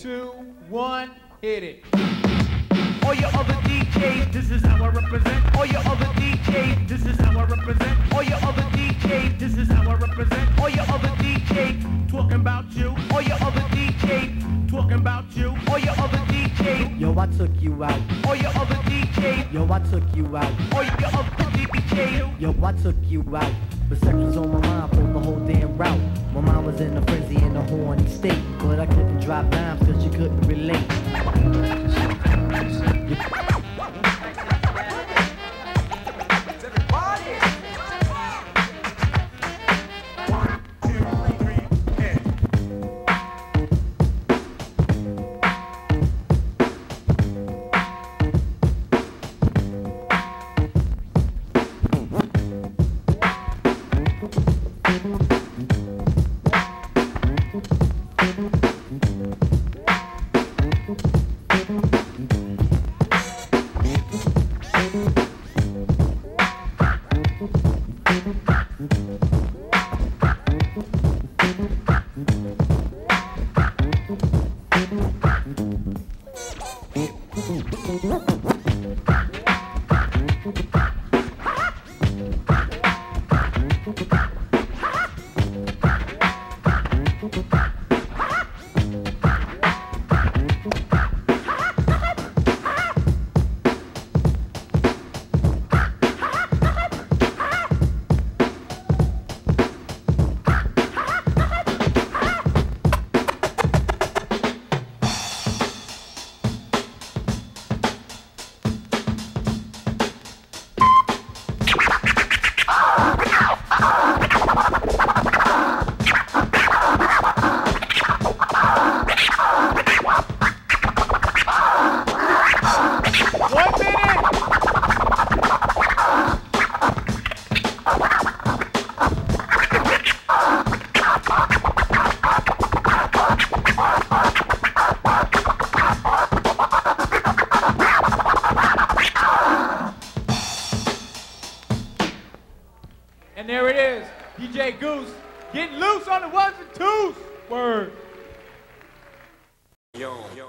two, one, hit it. All your other DJs, this is how I represent. All your other DJs, this is how I represent. All your other DJs, this is how I represent. All your other DJs, talking about you. All your other DJs, talking about you. All your other DJs, Yo, I took you out. all your other DJs, Yo, I took you out. all your other DJs. Yo, I took you out. But sex was on my mind for the whole damn route. My mind was in a frenzy in a horny state. But I couldn't drop cause she couldn't relate. One DJ Goose getting loose on the ones and twos. Word. Yo, yo.